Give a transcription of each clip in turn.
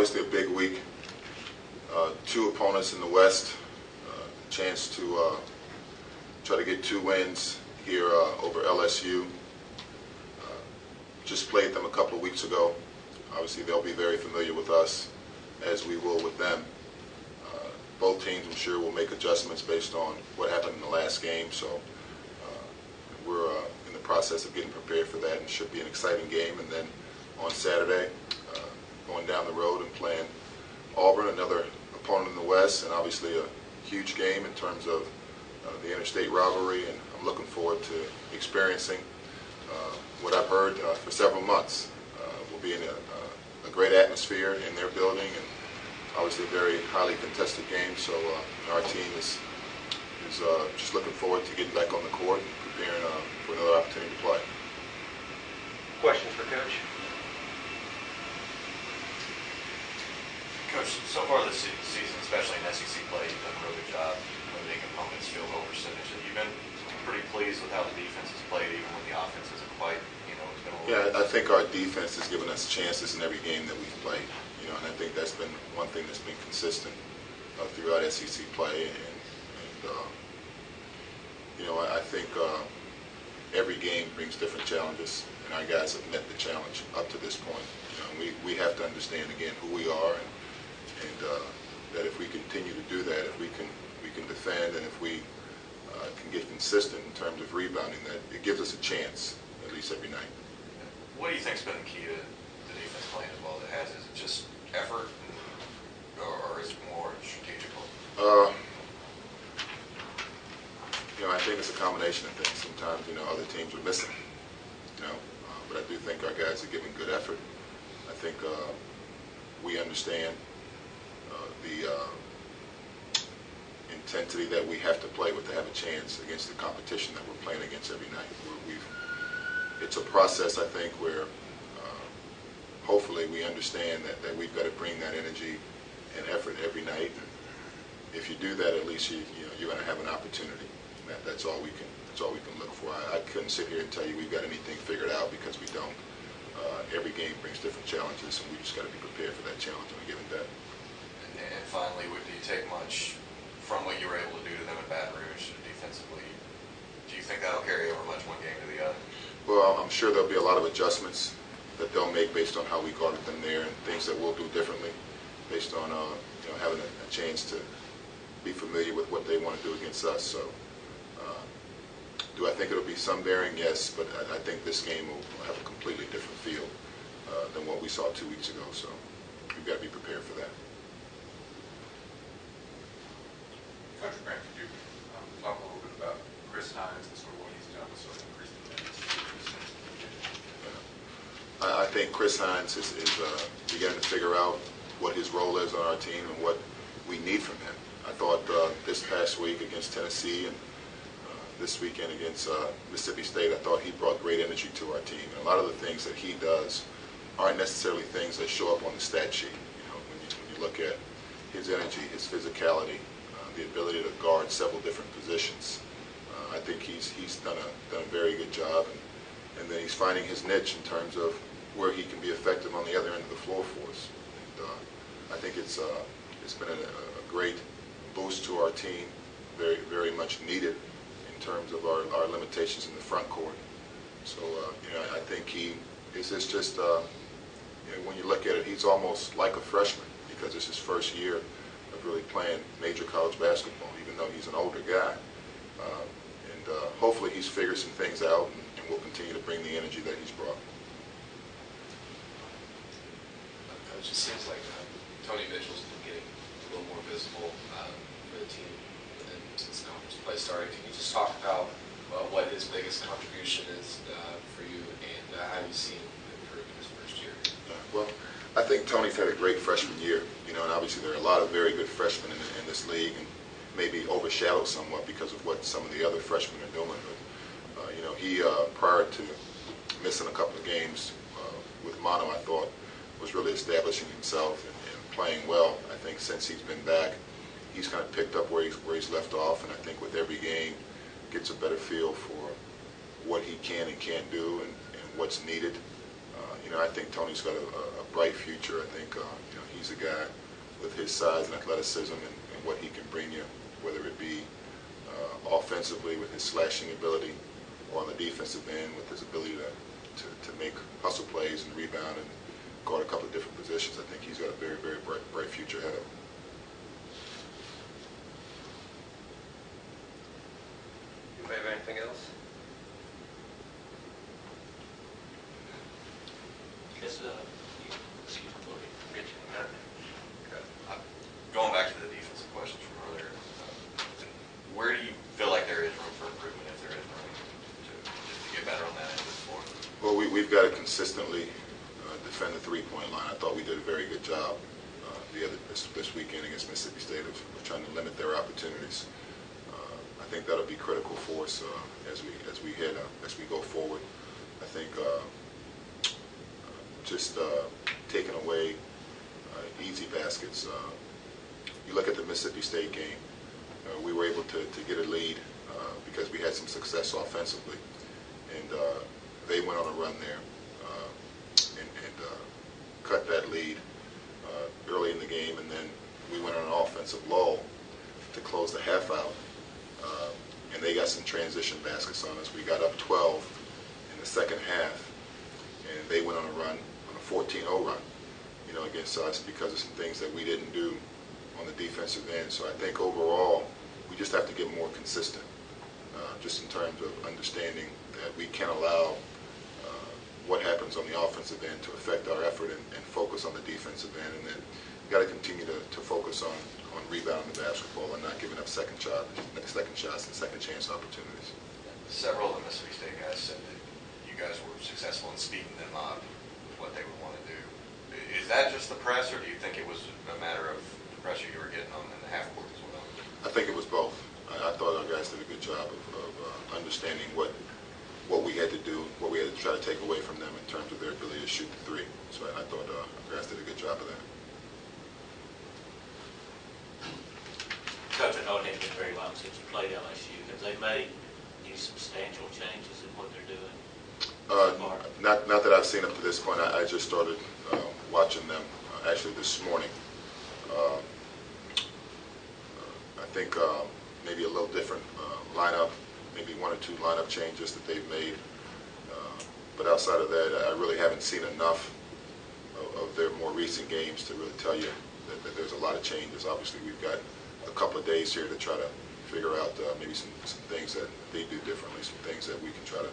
obviously a big week. Uh, two opponents in the West, uh, chance to uh, try to get two wins here uh, over LSU. Uh, just played them a couple of weeks ago. Obviously, they'll be very familiar with us, as we will with them. Uh, both teams, I'm sure, will make adjustments based on what happened in the last game. So we're in the process of getting prepared for that, and should be an exciting game. And then on Saturday, going down the road and playing Auburn, another opponent in the West, and obviously a huge game in terms of uh, the interstate rivalry. And I'm looking forward to experiencing uh, what I've heard uh, for several months. Uh, will be in a, uh, a great atmosphere in their building, and obviously a very highly contested game. So uh, our team is is just looking forward to getting back on the court and preparing for another opportunity to play. Questions for Coach? Coach, so far this season, especially in SEC play, you've done a really good job limiting opponents' field goal percentage. Have you been pretty pleased with how the defense has played, even when the offense isn't quite, you know, it's been a little... Yeah, I think our defense has given us chances in every game that we've played. You know, and I think that's been one thing that's been consistent uh, throughout SEC play. And, and uh, you know, I, I think uh, every game brings different challenges, and our guys have met the challenge up to this point. You know, we we have to understand again who we are, and and uh, that if we continue to do that, if we can we can defend, and if we uh, can get consistent in terms of rebounding, that it gives us a chance at least every night. What do you think's been the key to the defense playing as well as it has? Is it just effort, or, or is it more strategical? Uh, you know, I think it's a combination of things. Sometimes, you know, other teams are missing, you know, uh, but I do think our guys are giving good effort. I think uh, we understand the uh, intensity that we have to play with to have a chance against the competition that we're playing against every night. We've, it's a process, I think, where uh, hopefully we understand that, that we've got to bring that energy and effort every night. And if you do that, at least you, you know, you're going to have an opportunity. That, that's all we can. That's all we can look for. I, I couldn't sit here and tell you we've got anything figured out because we don't. Uh, every game brings different challenges, and we just got to be prepared for that challenge on a given day. And, finally, would do you take much from what you were able to do to them in Baton Rouge defensively? Do you think that'll carry over much one game to the other? Well, I'm sure there'll be a lot of adjustments that they'll make based on how we guarded them there and things that we'll do differently based on uh, you know having a, a chance to be familiar with what they want to do against us. So, uh, do I think it'll be some bearing? Yes, but I, I think this game will have a completely different feel uh, than what we saw two weeks ago. So, we've got to be prepared for that. Coach Grant, could you um, talk a little bit about Chris Hines and sort of what he's done sort of? I, I think Chris Hines is, is uh, beginning to figure out what his role is on our team and what we need from him. I thought uh, this past week against Tennessee and uh, this weekend against uh, Mississippi State, I thought he brought great energy to our team. And a lot of the things that he does aren't necessarily things that show up on the stat sheet. You know, when you, when you look at his energy, his physicality, the ability to guard several different positions. Uh, I think he's he's done a done a very good job, and, and then he's finding his niche in terms of where he can be effective on the other end of the floor for us. And uh, I think it's uh, it's been a, a great boost to our team, very very much needed in terms of our, our limitations in the front court. So uh, you know, I think he is just uh, you know, when you look at it, he's almost like a freshman because it's his first year really playing major college basketball, even though he's an older guy. Uh, and uh, hopefully he's figured some things out and, and will continue to bring the energy that he's brought. It just seems like uh, Tony Mitchell's been getting a little more visible um, for the team and since conference play started. Can you just talk about uh, what his biggest contribution is uh, for you and uh, how you've seen him improve in his first year? Uh, Well, I think Tony's had a great freshman year, you know, and obviously there are a lot of very good freshmen in, in this league, and maybe overshadowed somewhat because of what some of the other freshmen are doing. But uh, you know, he uh, prior to missing a couple of games uh, with mono, I thought was really establishing himself and, and playing well. I think since he's been back, he's kind of picked up where he's where he's left off, and I think with every game, gets a better feel for what he can and can't do and, and what's needed. You know, I think Tony's got a a- bright future. I think, uh, you know, he's a guy with his size and athleticism and and what he can bring you, whether it be uh, offensively with his slashing ability or on the defensive end with his ability to, to, to make hustle plays and rebound and guard a couple of different positions. I think he's got a very, very bright, bright future ahead of him. Anybody have anything else? You, excuse me, Rich, Okay. Uh, Going back to the defensive questions from earlier, uh, where do you feel like there is room for improvement, if there is room to, just to get better on that end of the floor? Well, we, we've got to consistently uh, defend the three-point line. I thought we did a very good job uh, the other, this, this weekend against Mississippi State of of trying to limit their opportunities. Uh, I think that'll be critical for us uh, as we, as we head, uh, as we go forward. I think uh, just uh, taking away uh, easy baskets. Uh, You look at the Mississippi State game, uh, we were able to, to get a lead uh, because we had some success offensively. And they went on a run there and, and cut that lead early in the game. And then we went on an offensive lull to close the half out. And they got some transition baskets on us. We got up 12 in the second half and they went on a run, 14-0 run, you know, against us because of some things that we didn't do on the defensive end. So I think overall, we just have to get more consistent, uh, just in terms of understanding that we can't allow uh, what happens on the offensive end to affect our effort and, and focus on the defensive end. And then got to continue to, to focus on, on rebounding the basketball and not giving up second shot, second shots and second chance opportunities. Several of the Mississippi State guys said that you guys were successful in speeding them up what they would want to do. Is that just the press, or do you think it was a matter of the pressure you were getting on in the half court as well? I think it was both. I, I thought our guys did a good job of, of uh, understanding what what we had to do, what we had to try to take away from them in terms of their ability to shoot the three. So I, I thought uh, our guys did a good job of that. Coach, I know it hasn't been very long since you played LSU. Have they made any substantial changes in what they're doing? Uh, not not that I've seen up to this point. I, I just started uh, watching them uh, actually this morning. Uh, I think uh, maybe a little different uh, lineup, maybe one or two lineup changes that they've made. But outside of that, I really haven't seen enough of- of their more recent games to really tell you that that there's a lot of changes. Obviously, we've got a couple of days here to try to figure out maybe some some things that they do differently, some things that we can try to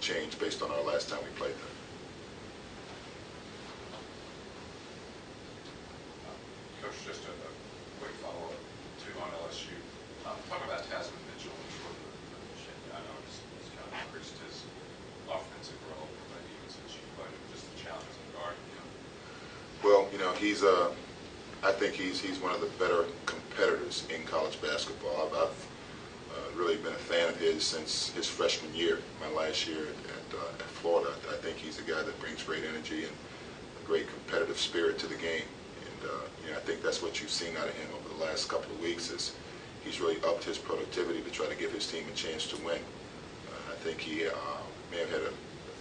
change based on our last time we played them. Coach, just a a quick follow-up too on LSU. Um, Talk about Tasmin Mitchell and sort of the, I know he's he's kind of increased his offensive role, but even since you played him, just the challenges of guarding him. Well, you know, he's, uh, I think he's, he's one of the better competitors in college basketball. I've, I've really been a fan of his since his freshman year, my last year at, uh, at Florida. I think he's a guy that brings great energy and a great competitive spirit to the game. And, uh, you know, I think that's what you've seen out of him over the last couple of weeks is he's really upped his productivity to try to give his team a chance to win. Uh, I think he uh, may have had a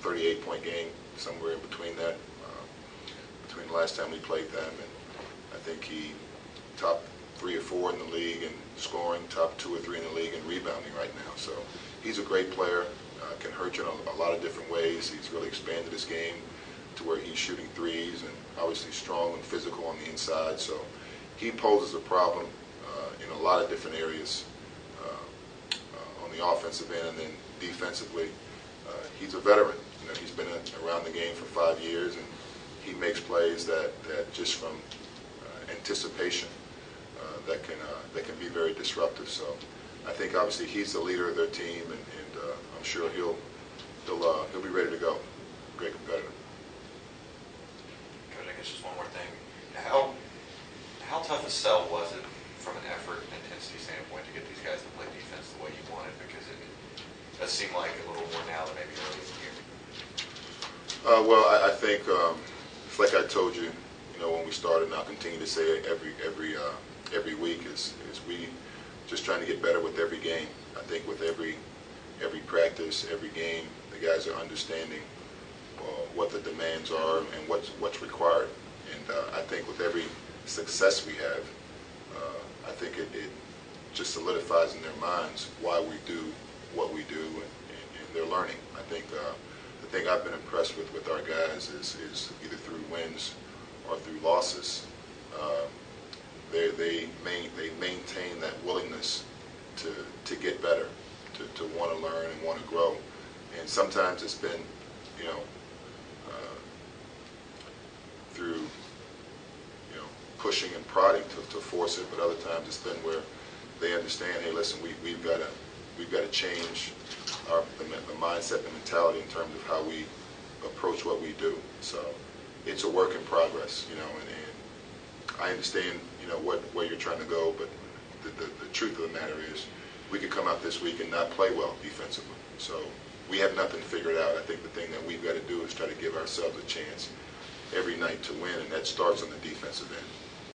38-point game, somewhere in between that, uh, between the last time we played them, and I think he top three or four in the league in scoring, top two or three in the league in rebounding right now. So he's a great player, uh, can hurt you in a, a lot of different ways. He's really expanded his game to where he's shooting threes and obviously strong and physical on the inside. So he poses a problem uh, in a lot of different areas uh, uh, on the offensive end and then defensively. Uh, he's a veteran. You know, he's been in- around the game for five years, and he makes plays that, that just from uh, anticipation that can uh, that can be very disruptive. So I think obviously he's the leader of their team, and, and uh, I'm sure he'll he'll uh, he'll be ready to go. Great competitor. Coach, I guess just one more thing. How, how tough a sell was it from an effort and intensity standpoint to get these guys to play defense the way you wanted? Because it does seem like a little more now than maybe early in the year. Uh, well, I, I think um, it's like I told you, you know, when we started, and I'll continue to say it every every uh, every week is is we just trying to get better with every game. I think with every every practice, every game, the guys are understanding uh, what the demands are and what's, what's required. And uh, I think with every success we have, uh, I think it, it just solidifies in their minds why we do what we do and, and and they're learning. I think uh, the thing I've been impressed with with our guys is, is either through wins or through losses, uh, they, they main, they maintain that willingness to, to get better, to, to want to learn and want to grow. And sometimes it's been, you know, uh, through, you know, pushing and prodding to, to force it, but other times it's been where they understand, hey, listen, we, we've got to, we've got to change our, the the mindset, the mentality in terms of how we approach what we do. So it's a work in progress, you know, and, and I understand, you know, what, where you're trying to go, but the, the, the truth of the matter is, we could come out this week and not play well defensively. So we have nothing figured out. I think the thing that we've got to do is try to give ourselves a chance every night to win, and that starts on the defensive end.